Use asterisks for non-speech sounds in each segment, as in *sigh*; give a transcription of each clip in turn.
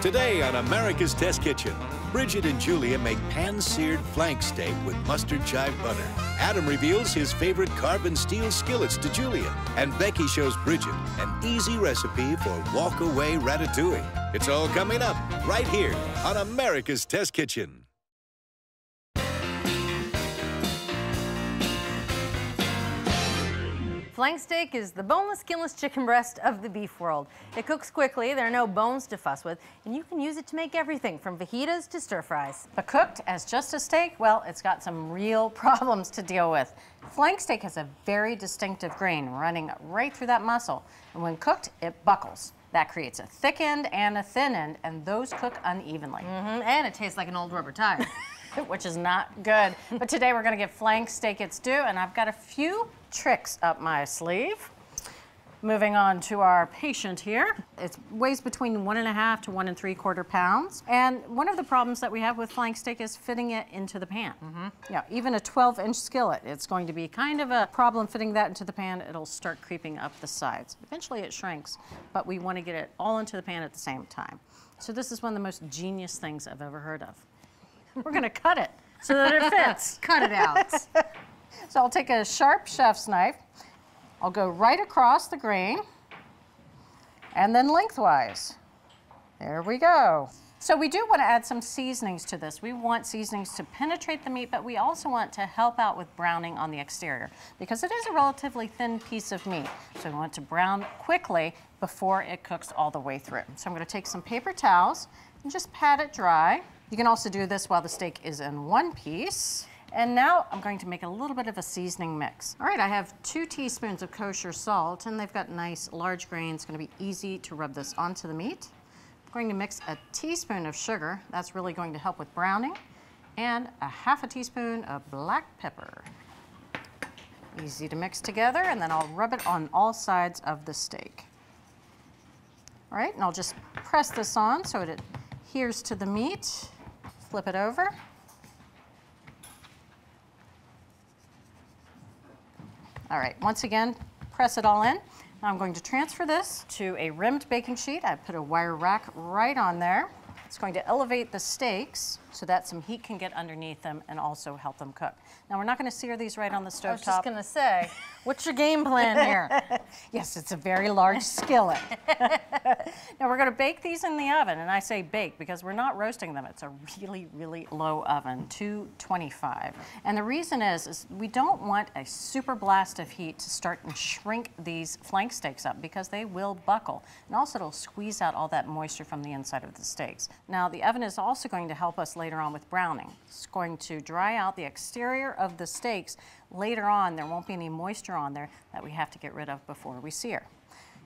Today on America's Test Kitchen, Bridget and Julia make pan-seared flank steak with mustard chive butter. Adam reveals his favorite carbon steel skillets to Julia. And Becky shows Bridget an easy recipe for walk-away ratatouille. It's all coming up right here on America's Test Kitchen. Flank steak is the boneless, skinless chicken breast of the beef world. It cooks quickly, there are no bones to fuss with, and you can use it to make everything from fajitas to stir fries. But cooked as just a steak, well, it's got some real *laughs* problems to deal with. Flank steak has a very distinctive grain running right through that muscle, and when cooked, it buckles. That creates a thick end and a thin end, and those cook unevenly. Mm -hmm. And it tastes like an old rubber tire. *laughs* which is not good. But today we're gonna give flank steak its due, and I've got a few tricks up my sleeve. Moving on to our patient here. It weighs between one and a half to one and three quarter pounds. And one of the problems that we have with flank steak is fitting it into the pan. Mm -hmm. Yeah, even a 12 inch skillet, it's going to be kind of a problem fitting that into the pan. It'll start creeping up the sides. Eventually it shrinks, but we wanna get it all into the pan at the same time. So this is one of the most genius things I've ever heard of. We're gonna cut it so that it fits. *laughs* cut it out. *laughs* so I'll take a sharp chef's knife. I'll go right across the grain and then lengthwise. There we go. So we do want to add some seasonings to this. We want seasonings to penetrate the meat, but we also want to help out with browning on the exterior because it is a relatively thin piece of meat. So we want to brown quickly before it cooks all the way through. So I'm going to take some paper towels and just pat it dry. You can also do this while the steak is in one piece. And now I'm going to make a little bit of a seasoning mix. All right, I have two teaspoons of kosher salt and they've got nice large grains. It's gonna be easy to rub this onto the meat. I'm going to mix a teaspoon of sugar. That's really going to help with browning. And a half a teaspoon of black pepper. Easy to mix together and then I'll rub it on all sides of the steak. All right, and I'll just press this on so it adheres to the meat flip it over. All right, once again, press it all in. Now I'm going to transfer this to a rimmed baking sheet. I put a wire rack right on there. It's going to elevate the steaks so that some heat can get underneath them and also help them cook. Now we're not going to sear these right on the stove I was top. just going to say, what's your game plan here? *laughs* yes, it's a very large skillet. *laughs* now we're going to bake these in the oven, and I say bake because we're not roasting them. It's a really, really low oven, 225. And the reason is, is we don't want a super blast of heat to start and shrink these flank steaks up because they will buckle. And also it'll squeeze out all that moisture from the inside of the steaks. Now the oven is also going to help us later on with browning. It's going to dry out the exterior of the steaks. Later on, there won't be any moisture on there that we have to get rid of before we sear.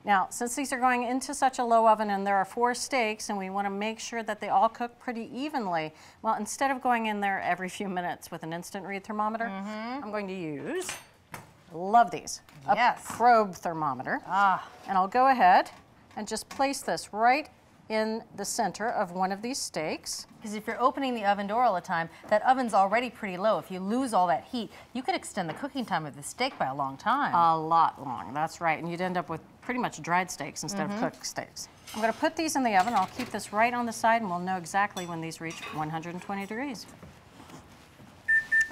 Now, since these are going into such a low oven and there are four steaks and we want to make sure that they all cook pretty evenly, well, instead of going in there every few minutes with an instant read thermometer, mm -hmm. I'm going to use, love these, yes. a probe thermometer. Ah. And I'll go ahead and just place this right in the center of one of these steaks. Because if you're opening the oven door all the time, that oven's already pretty low. If you lose all that heat, you could extend the cooking time of the steak by a long time. A lot long, that's right. And you'd end up with pretty much dried steaks instead mm -hmm. of mm-hmm. cooked steaks. I'm gonna put these in the oven. I'll keep this right on the side and we'll know exactly when these reach 120 degrees.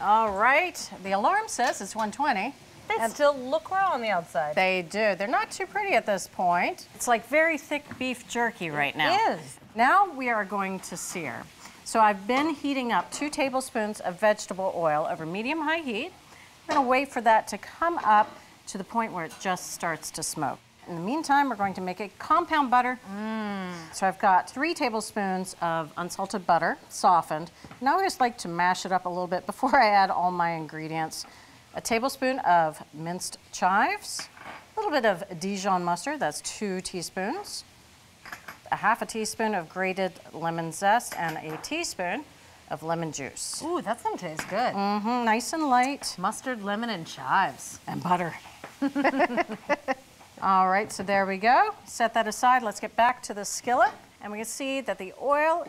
All right, the alarm says it's 120. They and still look raw on the outside. They do. They're not too pretty at this point. It's like very thick beef jerky right now. It is. Now we are going to sear. So I've been heating up two tablespoons of vegetable oil over medium-high heat. I'm gonna wait for that to come up to the point where it just starts to smoke. In the meantime, we're going to make a compound butter. Mm. So I've got three tablespoons of unsalted butter, softened. Now I just like to mash it up a little bit before I add all my ingredients a tablespoon of minced chives, a little bit of Dijon mustard, that's two teaspoons, a half a teaspoon of grated lemon zest, and a teaspoon of lemon juice. Ooh, that's gonna taste good. Mm-hmm, nice and light. Mustard, lemon, and chives. And butter. *laughs* All right, so there we go. Set that aside. Let's get back to the skillet. And we can see that the oil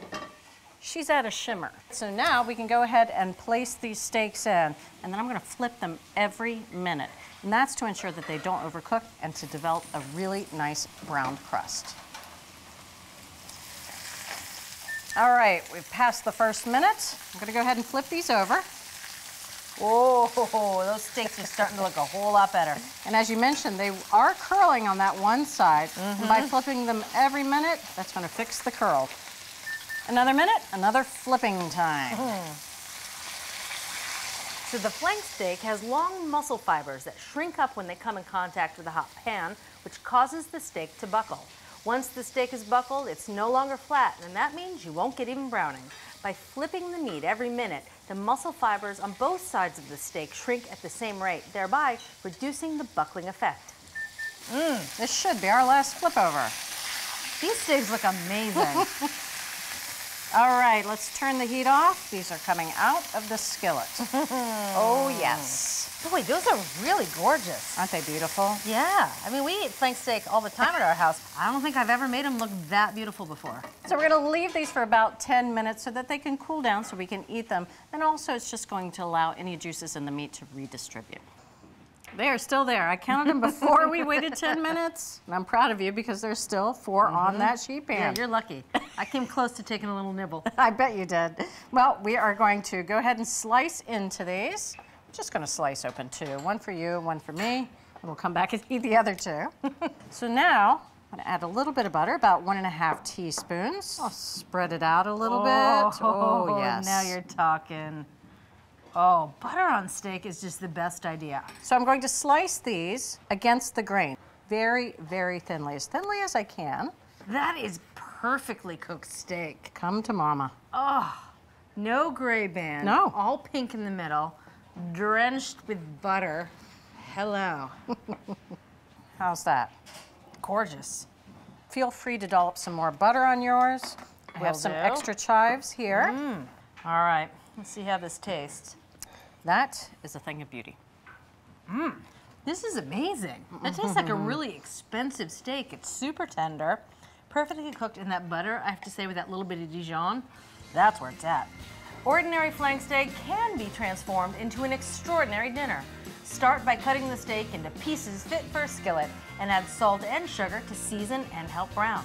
she's at a shimmer. So now we can go ahead and place these steaks in, and then I'm gonna flip them every minute. And that's to ensure that they don't overcook and to develop a really nice brown crust. All right, we've passed the first minute. I'm gonna go ahead and flip these over. Oh, those steaks are starting to look a whole lot better. And as you mentioned, they are curling on that one side. And by mm-hmm. flipping them every minute, that's gonna fix the curl. Another minute, another flipping time. Hmm. So the flank steak has long muscle fibers that shrink up when they come in contact with a hot pan, which causes the steak to buckle. Once the steak is buckled, it's no longer flat, and that means you won't get even browning. By flipping the meat every minute, the muscle fibers on both sides of the steak shrink at the same rate, thereby reducing the buckling effect. Mmm, this should be our last flip over. These steaks look amazing. *laughs* All right, let's turn the heat off. These are coming out of the skillet. *laughs* oh, yes. Boy, those are really gorgeous. Aren't they beautiful? Yeah, I mean, we eat flank steak all the time at our house. I don't think I've ever made them look that beautiful before. So we're gonna leave these for about 10 minutes so that they can cool down so we can eat them. And also it's just going to allow any juices in the meat to redistribute. They are still there. I counted them before we waited 10 *laughs* minutes. And I'm proud of you because there's still 4 on mm-hmm. that sheet pan. Yeah, you're lucky. I came close to taking a little nibble. *laughs* I bet you did. Well, we are going to go ahead and slice into these. I'm just going to slice open two. One for you, one for me. And we'll come back and *laughs* eat the other two. so now I'm going to add a little bit of butter, about one and a half teaspoons. I'll spread it out a little bit. Oh, oh yes. Now you're talking. Oh, butter on steak is just the best idea. So I'm going to slice these against the grain, very, very thinly, as thinly as I can. That is perfectly cooked steak. Come to mama. Oh, no gray band. No. All pink in the middle, drenched with butter. Hello. *laughs* How's that? Gorgeous. Feel free to dollop some more butter on yours. We have some do. extra chives here. Mm. All right, let's see how this tastes. That is a thing of beauty. Mm. This is amazing. It tastes like a *laughs* really expensive steak. It's super tender, perfectly cooked in that butter. I have to say, with that little bit of Dijon, that's where it's at. Ordinary flank steak can be transformed into an extraordinary dinner. Start by cutting the steak into pieces fit for a skillet and add salt and sugar to season and help brown.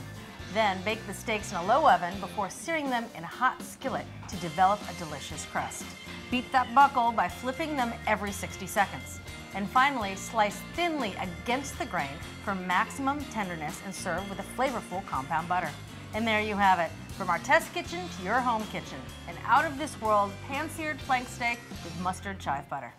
Then bake the steaks in a low oven before searing them in a hot skillet to develop a delicious crust. Beat that buckle by flipping them every 60 seconds. And finally, slice thinly against the grain for maximum tenderness and serve with a flavorful compound butter. And there you have it. From our test kitchen to your home kitchen, an out of this world pan seared flank steak with mustard chive butter.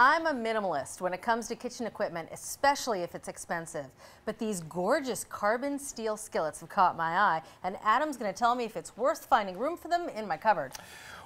I'm a minimalist when it comes to kitchen equipment, especially if it's expensive. But these gorgeous carbon steel skillets have caught my eye, and Adam's going to tell me if it's worth finding room for them in my cupboard.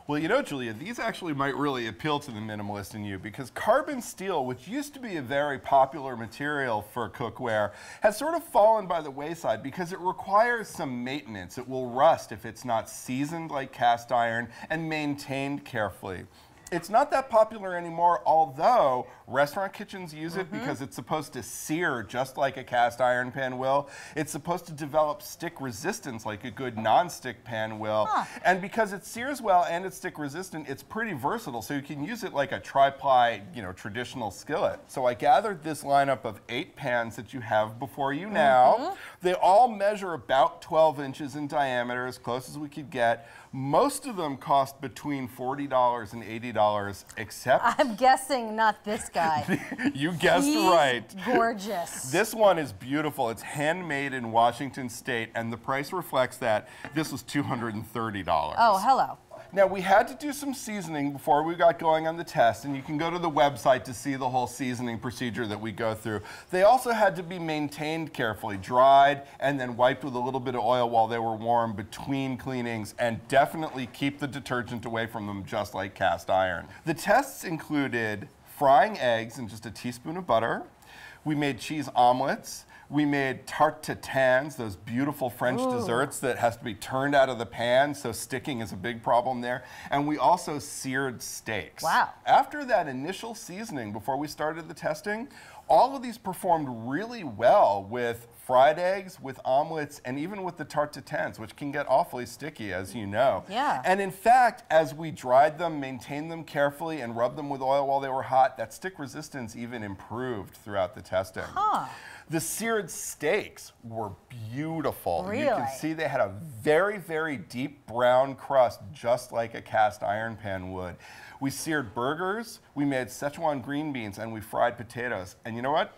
Well, you know, Julia, these actually might really appeal to the minimalist in you because carbon steel, which used to be a very popular material for cookware, has sort of fallen by the wayside because it requires some maintenance. It will rust if it's not seasoned like cast iron and maintained carefully. It's not that popular anymore, although restaurant kitchens use it mm-hmm. because it's supposed to sear just like a cast iron pan will. It's supposed to develop stick resistance like a good non-stick pan will. And because it sears well and it's stick resistant, it's pretty versatile. So you can use it like a tri-ply, you know, traditional skillet. So I gathered this lineup of eight pans that you have before you now. Mm-hmm. They all measure about 12 inches in diameter, as close as we could get. Most of them cost between $40 and $80, except I'm guessing not this guy. *laughs* you guessed He's right. Gorgeous. This one is beautiful. It's handmade in Washington State, and the price reflects that. This was $230. oh, hello. Now, we had to do some seasoning before we got going on the test, and you can go to the website to see the whole seasoning procedure that we go through. They also had to be maintained carefully, dried, and then wiped with a little bit of oil while they were warm between cleanings, and definitely keep the detergent away from them, just like cast iron. The tests included frying eggs in just a teaspoon of butter. We made cheese omelets. We made tarte tatins, those beautiful French desserts that has to be turned out of the pan, so sticking is a big problem there. And we also seared steaks. Wow. After that initial seasoning, before we started the testing, All of these performed really well with fried eggs, with omelets, and even with the tarte tatin, which can get awfully sticky, as you know. Yeah. And in fact, as we dried them, maintained them carefully, and rubbed them with oil while they were hot, that stick resistance even improved throughout the testing. Huh. The seared steaks were beautiful. You can see they had a very, very deep brown crust, just like a cast iron pan would. We seared burgers, we made Szechuan green beans, and we fried potatoes. And you know what?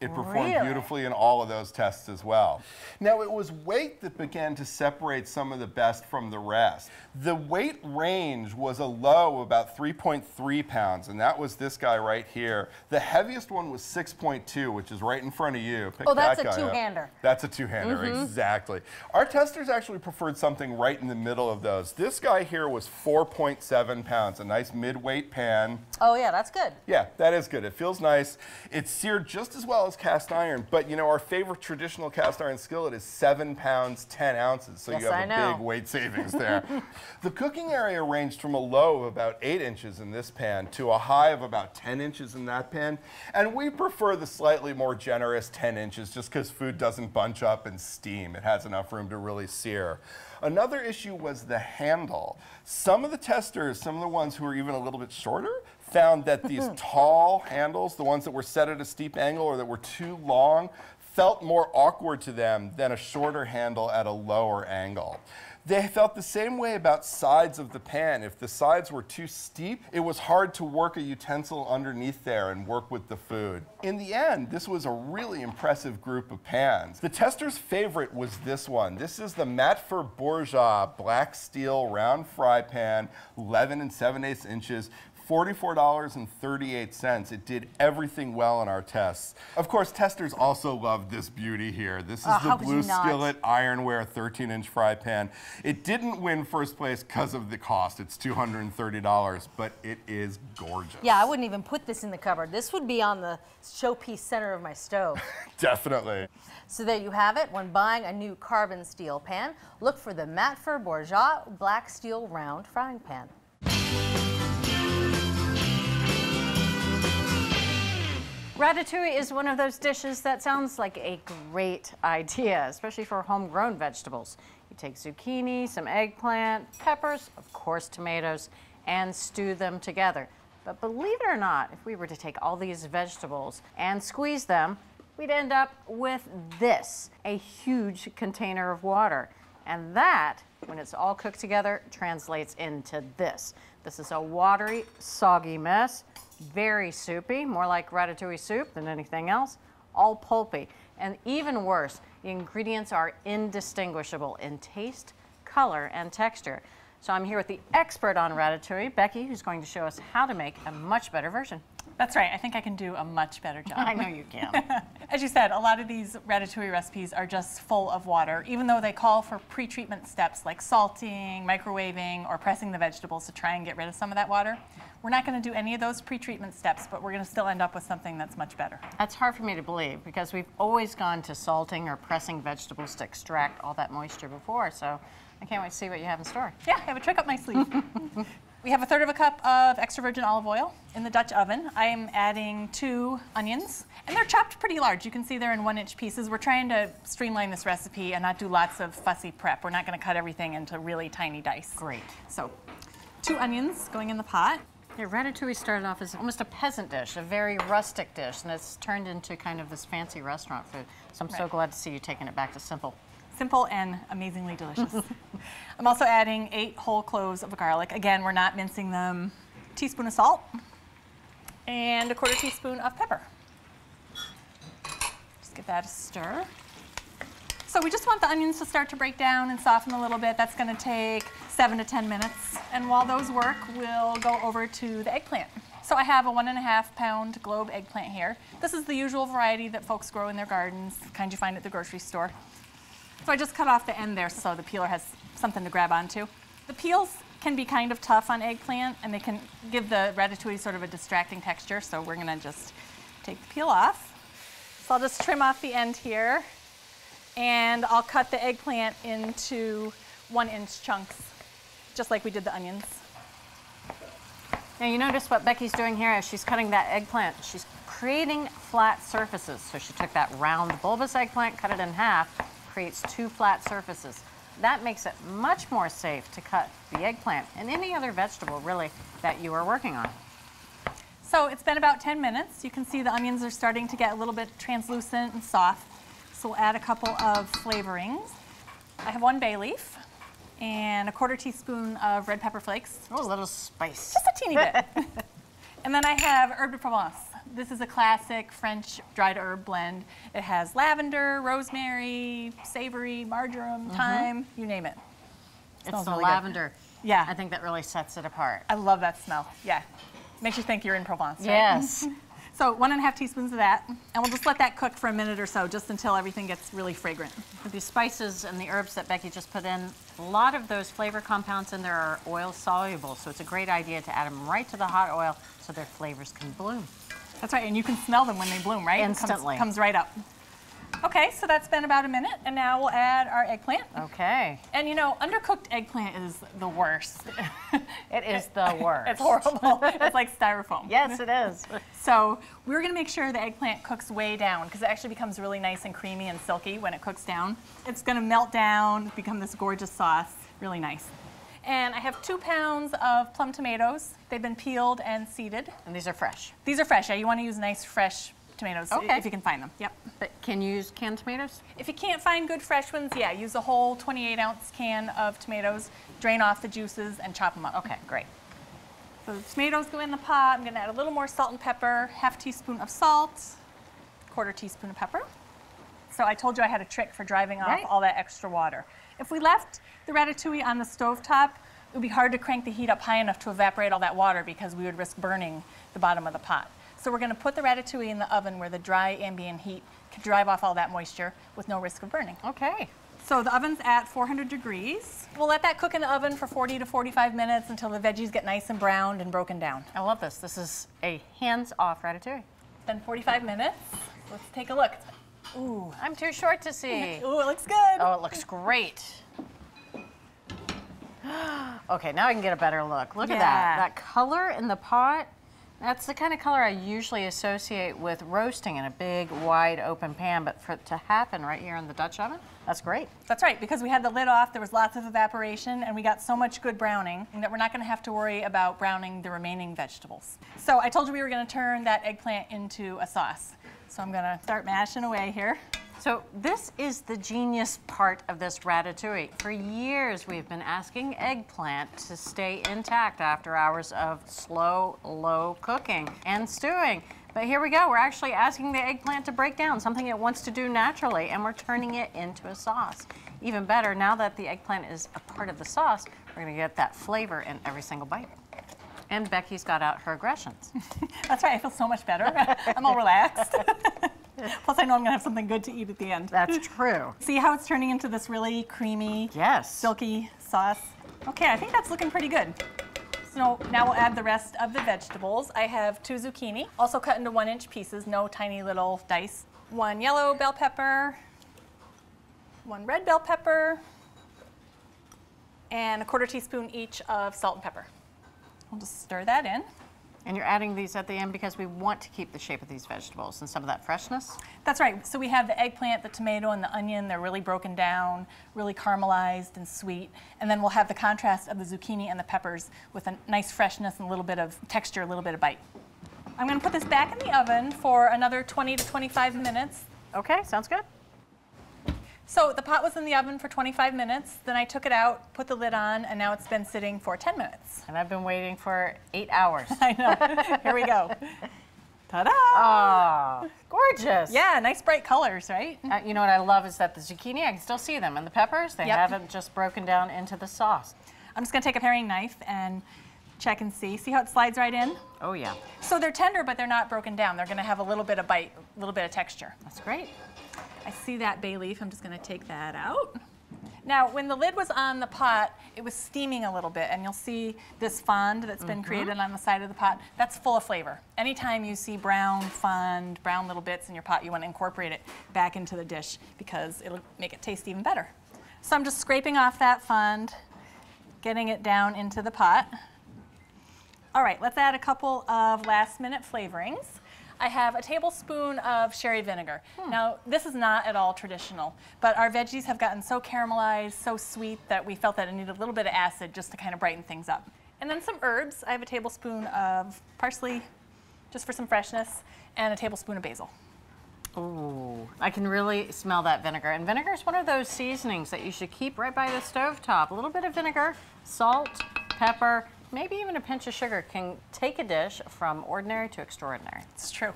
It performed Really? beautifully in all of those tests as well. Now, it was weight that began to separate some of the best from the rest. The weight range was a low about 3.3 pounds, and that was this guy right here. The heaviest one was 6.2, which is right in front of you. Pick Oh, that's that a two-hander. That's a two-hander, Mm-hmm. exactly. Our testers actually preferred something right in the middle of those. This guy here was 4.7 pounds, a nice mid-weight pan. Oh yeah, that's good. Yeah, that is good. It feels nice. It's seared just as well as cast iron, but you know, our favorite traditional cast iron skillet is seven pounds, 10 ounces, so Yes, you have I a know. big weight savings there. *laughs* the cooking area ranged from a low of about eight inches in this pan to a high of about 10 inches in that pan, and we prefer the slightly more generous 10 inches just because food doesn't bunch up and steam. It has enough room to really sear. Another issue was the handle. Some of the testers, some of the ones who were even a little bit shorter, found that these *laughs* tall handles, the ones that were set at a steep angle or that were too long, felt more awkward to them than a shorter handle at a lower angle. They felt the same way about sides of the pan. If the sides were too steep, it was hard to work a utensil underneath there and work with the food. In the end, this was a really impressive group of pans. The tester's favorite was this one. This is the Matfer Bourgeois black steel round fry pan, 11 and 7 eighths inches. $44.38. It did everything well in our tests. Of course, testers also loved this beauty here. This is Oh, the Blu? Skillet Ironware 13 inch fry pan. It didn't win first place because of the cost. It's $230, but it is gorgeous. Yeah, I wouldn't even put this in the cupboard. This would be on the showpiece center of my stove. *laughs* Definitely. So there you have it. When buying a new carbon steel pan, look for the Matfer Bourgeois black steel round frying pan. Ratatouille is one of those dishes that sounds like a great idea, especially for homegrown vegetables. You take zucchini, some eggplant, peppers, of course tomatoes, and stew them together. But believe it or not, if we were to take all these vegetables and squeeze them, we'd end up with this, a huge container of water. And that, when it's all cooked together, translates into this. This is a watery, soggy mess, very soupy, more like ratatouille soup than anything else, all pulpy. And even worse, the ingredients are indistinguishable in taste, color, and texture. So I'm here with the expert on ratatouille, Becky, who's going to show us how to make a much better version. That's right. I think I can do a much better job. I know you can. *laughs* As you said, a lot of these ratatouille recipes are just full of water, even though they call for pre-treatment steps like salting, microwaving, or pressing the vegetables to try and get rid of some of that water. We're not going to do any of those pre-treatment steps, but we're going to still end up with something that's much better. That's hard for me to believe because we've always gone to salting or pressing vegetables to extract all that moisture before. So I can't wait to see what you have in store. Yeah, I have a trick up my sleeve. *laughs* we have a third of a cup of extra virgin olive oil in the Dutch oven. I am adding two onions, and they're chopped pretty large. You can see they're in one inch pieces. We're trying to streamline this recipe and not do lots of fussy prep. We're not going to cut everything into really tiny dice. Great. So, two onions going in the pot. Yeah, ratatouille started off as almost a peasant dish, a very rustic dish, and it's turned into kind of this fancy restaurant food. So I'm so glad to see you taking it back to simple. Simple and amazingly delicious. *laughs* I'm also adding eight whole cloves of garlic. Again, we're not mincing them. Teaspoon of salt and a quarter teaspoon of pepper. Just give that a stir. So we just want the onions to start to break down and soften a little bit. That's going to take seven to 10 minutes. And while those work, we'll go over to the eggplant. So I have a one and a half pound globe eggplant here. This is the usual variety that folks grow in their gardens, the kind you find at the grocery store. So I just cut off the end there so the peeler has something to grab onto. The peels can be kind of tough on eggplant and they can give the ratatouille sort of a distracting texture. So we're gonna just take the peel off. So I'll just trim off the end here and I'll cut the eggplant into one inch chunks, just like we did the onions. Now you notice what Becky's doing here as she's cutting that eggplant. She's creating flat surfaces. So she took that round bulbous eggplant, cut it in half, creates two flat surfaces. That makes it much more safe to cut the eggplant and any other vegetable really that you are working on. So it's been about 10 minutes. You can see the onions are starting to get a little bit translucent and soft. So we'll add a couple of flavorings. I have one bay leaf and a quarter teaspoon of red pepper flakes, Oh, a little spice. just a teeny bit. *laughs* and then I have herb de Provence. This is a classic French dried herb blend. It has lavender, rosemary, savory, marjoram, mm-hmm. thyme, you name it. It's smells the really good. lavender. Yeah. I think that really sets it apart. I love that smell. Yeah. Makes you think you're in Provence, right? Yes. *laughs* So one and a half teaspoons of that, and we'll just let that cook for a minute or so, just until everything gets really fragrant. With the spices and the herbs that Becky just put in, a lot of those flavor compounds in there are oil soluble, so it's a great idea to add them right to the hot oil so their flavors can bloom. That's right, and you can smell them when they bloom, right? It comes- Instantly. Comes, right up. Okay, so that's been about a minute, and now we'll add our eggplant. Okay. And you know, undercooked eggplant is the worst. *laughs* It is the *laughs* worst. it's horrible. *laughs* it's like styrofoam. Yes, it is. So we're gonna make sure the eggplant cooks way down because it actually becomes really nice and creamy and silky when it cooks down. It's gonna melt down, become this gorgeous sauce, really nice. And I have two pounds of plum tomatoes. They've been peeled and seeded. And these are fresh. These are fresh, yeah, you wanna use nice fresh tomatoes Okay. if you can find them, yep. But can you use canned tomatoes? If you can't find good fresh ones, yeah, use a whole 28 ounce can of tomatoes, drain off the juices and chop them up. Okay, great. So the tomatoes go in the pot. I'm gonna add a little more salt and pepper, half teaspoon of salt, quarter teaspoon of pepper. So I told you I had a trick for driving off Right. all that extra water. If we left the ratatouille on the stove top, it would be hard to crank the heat up high enough to evaporate all that water because we would risk burning the bottom of the pot. So we're gonna put the ratatouille in the oven where the dry ambient heat can drive off all that moisture with no risk of burning. Okay. So the oven's at 400 degrees. We'll let that cook in the oven for 40 to 45 minutes until the veggies get nice and browned and broken down. I love this. This is a hands-off ratatouille. Then 45 minutes. Let's take a look. Ooh, I'm too short to see. *laughs* ooh, it looks good. Oh, it looks great. *gasps* okay, now I can get a better look. Look at that. That color in the pot, that's the kind of color I usually associate with roasting in a big, wide open pan, but for it to happen right here in the Dutch oven, that's great. That's right, because we had the lid off, there was lots of evaporation, and we got so much good browning that we're not gonna have to worry about browning the remaining vegetables. So I told you we were gonna turn that eggplant into a sauce. So I'm gonna start mashing away here. So this is the genius part of this ratatouille. For years, we've been asking eggplant to stay intact after hours of slow, low cooking and stewing. But here we go, we're actually asking the eggplant to break down, something it wants to do naturally, and we're turning it into a sauce. Even better, now that the eggplant is a part of the sauce, we're gonna get that flavor in every single bite. And Becky's got out her aggressions. *laughs* That's right, I feel so much better. *laughs* I'm all relaxed. *laughs* *laughs* Plus I know I'm gonna have something good to eat at the end. That's *laughs* true. See how it's turning into this really creamy, Yes. silky sauce? Okay, I think that's looking pretty good. So now we'll add the rest of the vegetables. I have two zucchini, also cut into one inch pieces, no tiny little dice. One yellow bell pepper, one red bell pepper, and a quarter teaspoon each of salt and pepper. We'll just stir that in. And you're adding these at the end because we want to keep the shape of these vegetables and some of that freshness. That's right. So we have the eggplant, the tomato, and the onion. They're really broken down, really caramelized and sweet. And then we'll have the contrast of the zucchini and the peppers with a nice freshness and a little bit of texture, a little bit of bite. I'm going to put this back in the oven for another 20 to 25 minutes. Okay, sounds good. So the pot was in the oven for 25 minutes. Then I took it out, put the lid on, and now it's been sitting for 10 minutes. And I've been waiting for eight hours. *laughs* I know. Here we go. *laughs* Ta-da! Oh, gorgeous. Yeah, nice bright colors, right? Uh, you know what I love is that the zucchini, I can still see them, and the peppers, they Yep. haven't just broken down into the sauce. I'm just going to take a paring knife and check and see. See how it slides right in? Oh yeah, So they're tender, but they're not broken down. They're going to have a little bit of bite, a little bit of texture. that's great. I see that bay leaf. I'm just going to take that out. Now, when the lid was on the pot, it was steaming a little bit, and you'll see this fond that's been mm-hmm. created on the side of the pot. That's full of flavor. Anytime you see brown fond, brown little bits in your pot, you want to incorporate it back into the dish because it'll make it taste even better. So I'm just scraping off that fond, getting it down into the pot. All right, let's add a couple of last minute flavorings. I have a tablespoon of sherry vinegar. Hmm. Now, this is not at all traditional, but our veggies have gotten so caramelized, so sweet that we felt that it needed a little bit of acid just to kind of brighten things up. And then some herbs. I have a tablespoon of parsley, just for some freshness, and a tablespoon of basil. Ooh, I can really smell that vinegar. And vinegar is one of those seasonings that you should keep right by the stove top. A little bit of vinegar, salt, pepper, maybe even a pinch of sugar can take a dish from ordinary to extraordinary. It's true.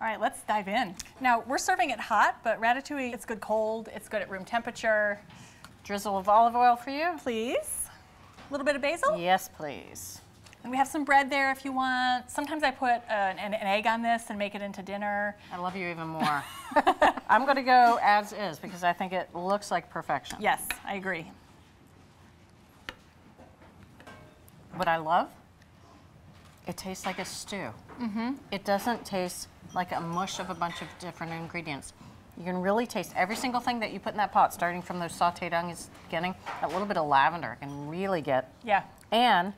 All right, let's dive in. Now, we're serving it hot, but ratatouille, it's good cold, it's good at room temperature. Drizzle of olive oil for you? Please. A little bit of basil. Yes, please. And we have some bread there if you want. Sometimes I put uh, an, an egg on this and make it into dinner. I love you even more. *laughs* I'm going to go as is because I think it looks like perfection. Yes, I agree. What I love, it tastes like a stew. Mm-hmm. It doesn't taste like a mush of a bunch of different ingredients. You can really taste every single thing that you put in that pot, starting from those sauteed onions, getting a little bit of lavender. I can really get, Yeah. and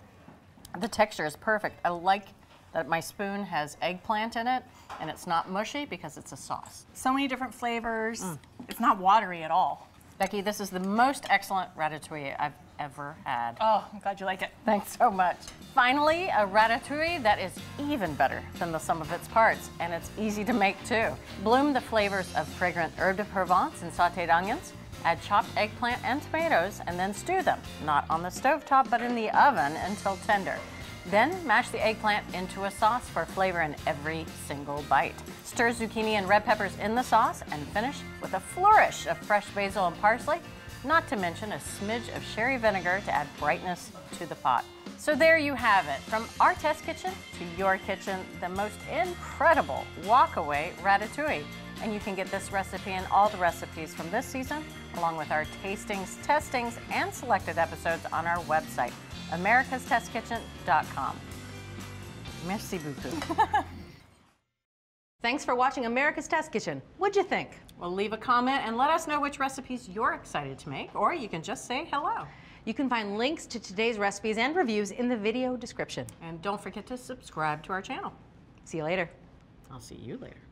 the texture is perfect. I like that my spoon has eggplant in it, and it's not mushy because it's a sauce. So many different flavors. It's not watery at all. Becky, this is the most excellent ratatouille I've ever had. Oh, I'm glad you like it. Thanks so much. Finally, a ratatouille that is even better than the sum of its parts, and it's easy to make too. Bloom the flavors of fragrant herbe de Provence and sauteed onions. Add chopped eggplant and tomatoes, and then stew them, not on the stovetop, but in the oven until tender. Then mash the eggplant into a sauce for flavor in every single bite. Stir zucchini and red peppers in the sauce and finish with a flourish of fresh basil and parsley, not to mention a smidge of sherry vinegar to add brightness to the pot. So there you have it, from our test kitchen to your kitchen, the most incredible walkaway ratatouille. And you can get this recipe and all the recipes from this season, along with our tastings, testings, and selected episodes on our website, americastestkitchen.com. Merci beaucoup. *laughs* Thanks for watching America's Test Kitchen. What'd you think? Well, leave a comment and let us know which recipes you're excited to make, or you can just say hello. You can find links to today's recipes and reviews in the video description. And don't forget to subscribe to our channel. See you later. I'll see you later.